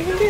Seen him do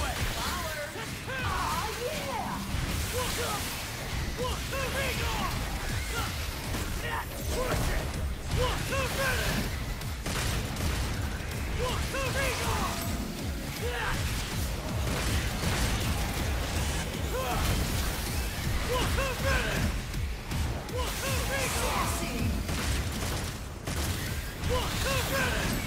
way! Aw, yeah! Look up! Look, hang on! Push it! Look, the minute! The hang the minute! The hang the!